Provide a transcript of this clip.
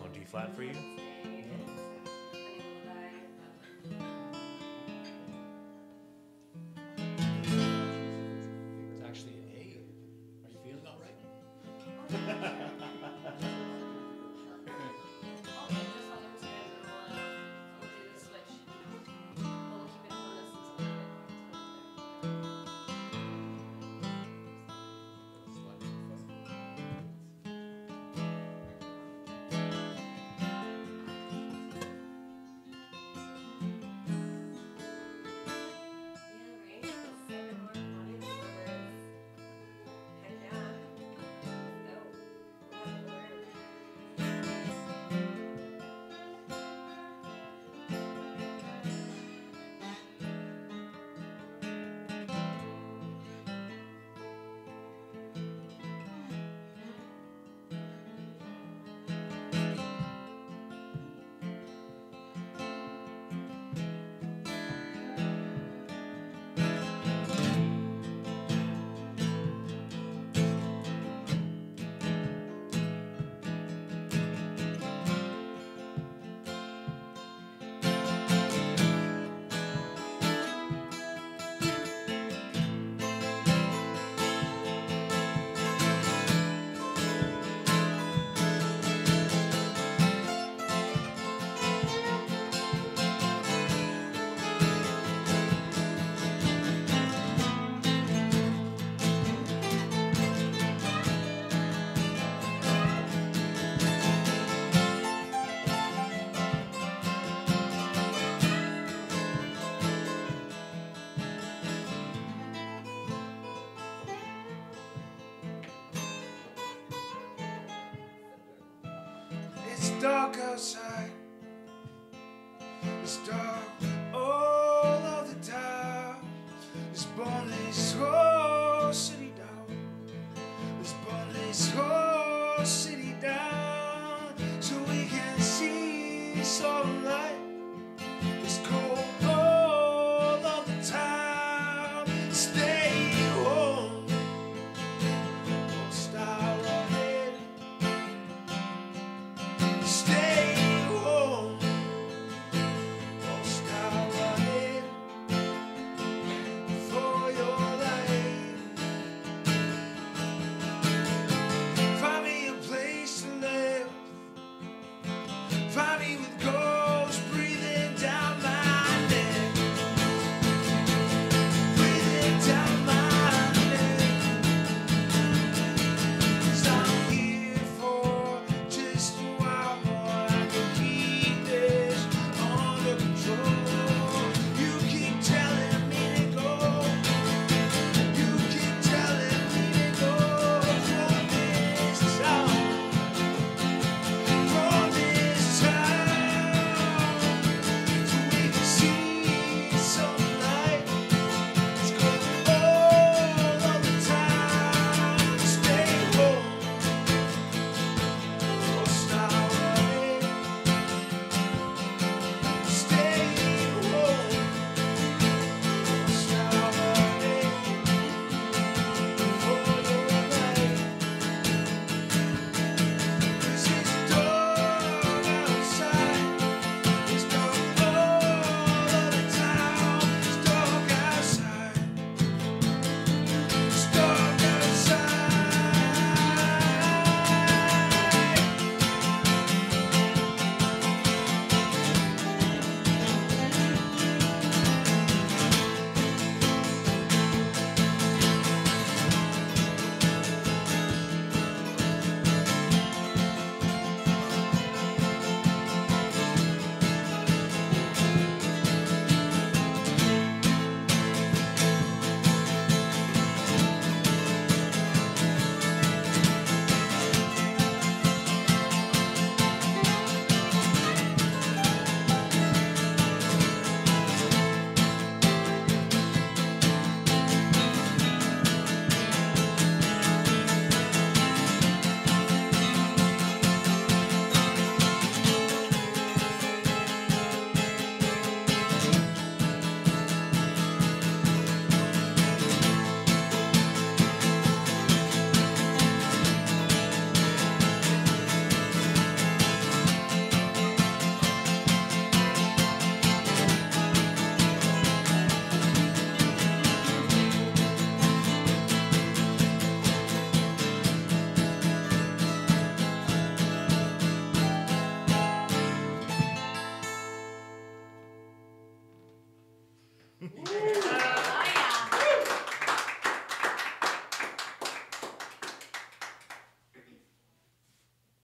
on G flat for you? dark outside. It's dark all of the time. It's boneless. Woo!